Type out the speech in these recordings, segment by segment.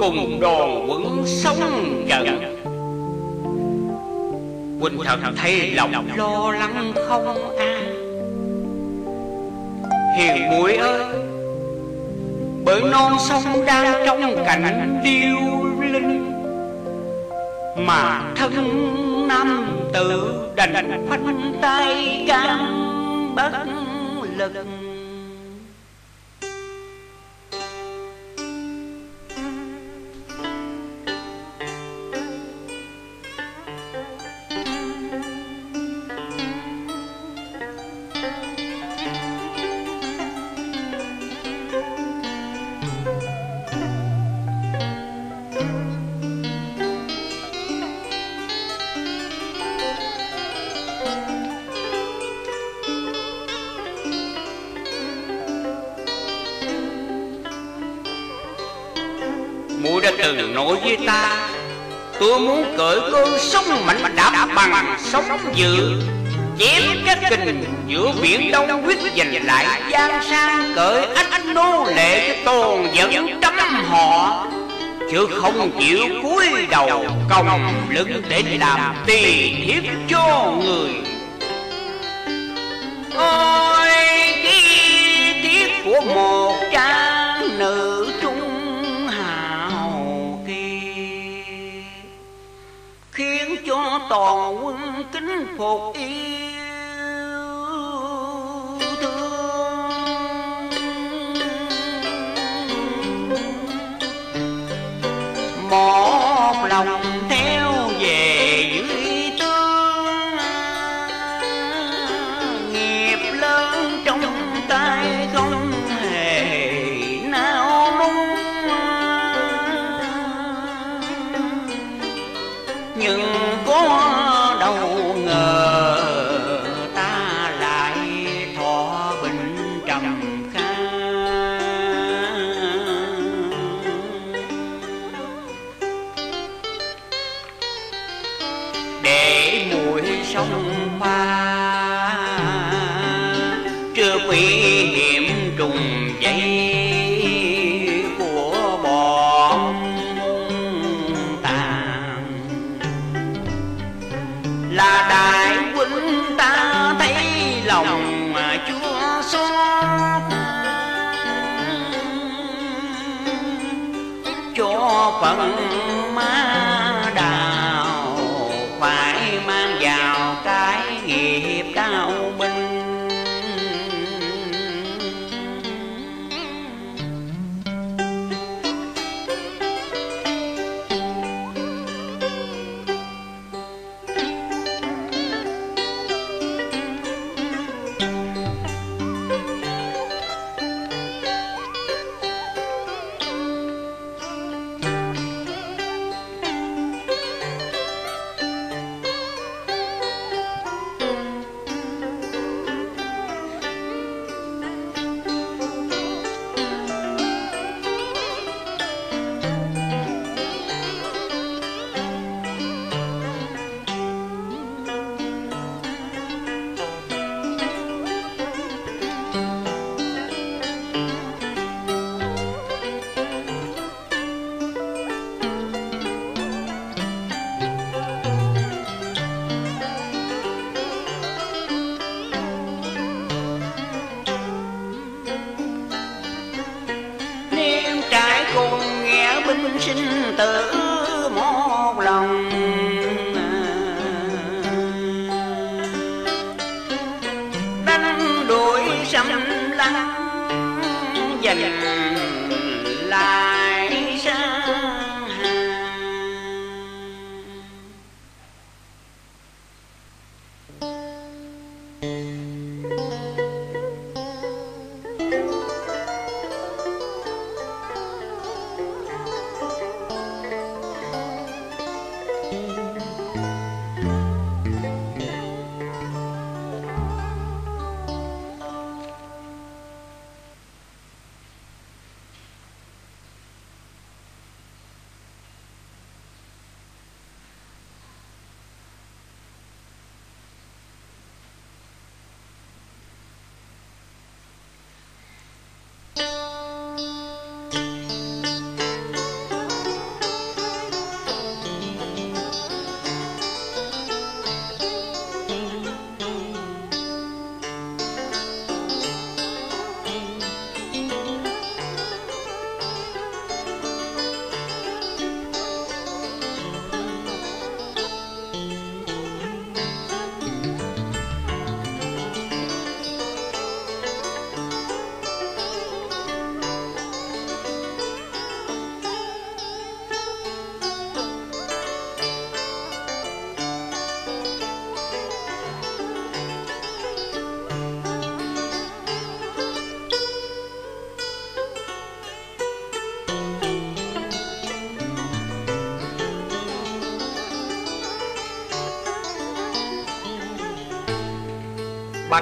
cùng đoàn quẩn sống trận Quỳnh thật thấy lòng lo lắng không an. Hiền muội ơi, bởi non sông đang trong cảnh điêu linh, mà thân nam tử đành phanh tay cam bất lực. Nói với ta. Tôi muốn cởi cơn sông mạnh đạp bằng sóng dữ, Chém cái kình giữa biển đông quyết giành lại Giang sang cởi ách nô lệ cho tồn dẫn trăm họ. Chứ không chịu cúi đầu còng lưng để làm tỳ thiếp cho người. Ôi cái thiết của một cha tòn quân kính phục y cho sinh tử một lòng Đánh đuổi xâm lăng Giành lại sang you.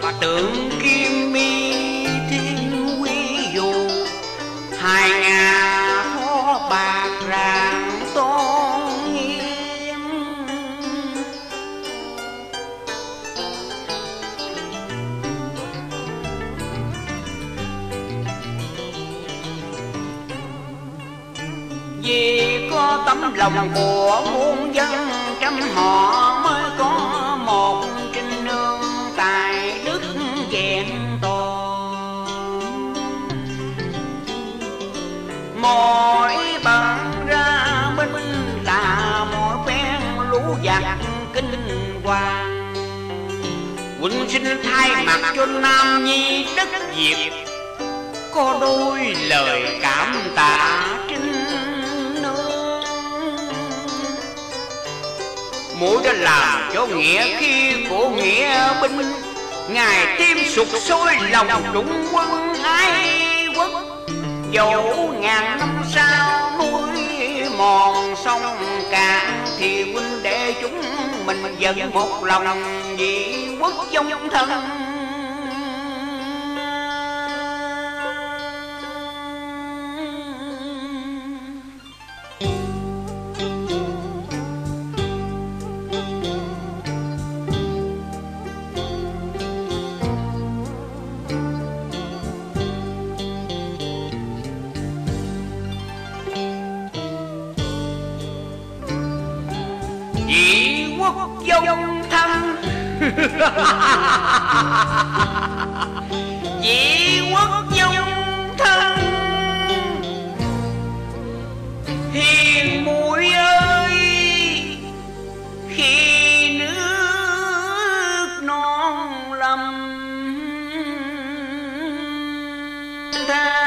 Bạch tượng kim mi thiên quy dù. Hai ngà thó bạc ràng tôn nghiêm vì có tấm lòng của muôn dân, trăm họ mới Quân sinh thay mặt cho Nam Nhi đất Việt Có đôi lời cảm tạ trinh nương. Mũi đã làm cho nghĩa khi của nghĩa binh, Ngài tim sụt sôi lòng trung quân ái quốc. Dẫu ngàn năm sau mòn sông cạn Thì huynh đệ chúng mình dần một lòng vì quốc trong thân. Quốc dông thân Vì quốc dông thân Hiền mùi ơi, Khi nước non lầm than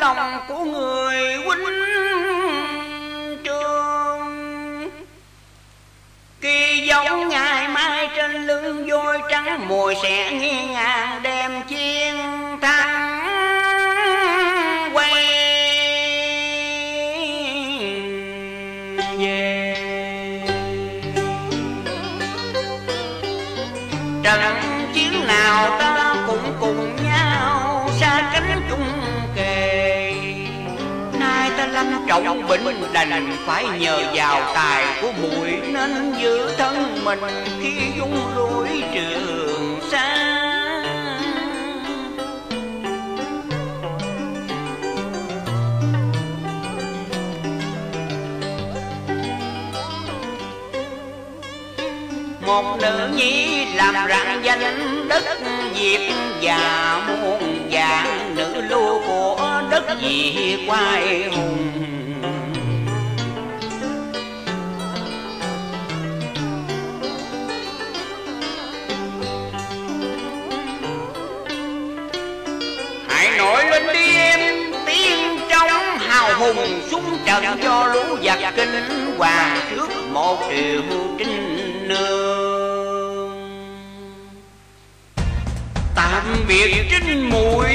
lòng của người huynh trường. Kỳ vọng ngày mai trên lưng voi trắng, mùi sẽ nghe ngàn đem chiên thắng quay. Về. Trận chiến nào ta cũng cùng nhau, xa cánh chung trọng bệnh đành phải nhờ vào tài của bụi nên giữ thân mình khi dung lối trường xa một nữ nhi làm rạng danh đất Việt và muôn vàng, nữ lưu của đất Việt quay hùng. Lên đi em. Tiếng trong hào hùng súng trận cho lũ giặc kinh hoàng trước một triệu trinh nương. Tạm biệt trinh mũi